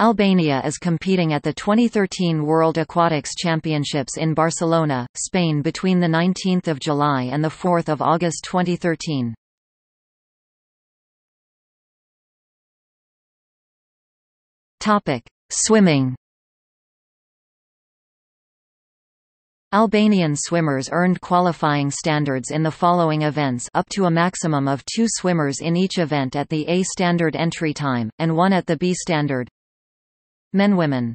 Albania is competing at the 2013 World Aquatics Championships in Barcelona, Spain between 19 July and 4 August 2013. Swimming Albanian swimmers earned qualifying standards in the following events up to a maximum of two swimmers in each event at the A standard entry time, and one at the B standard. Men Women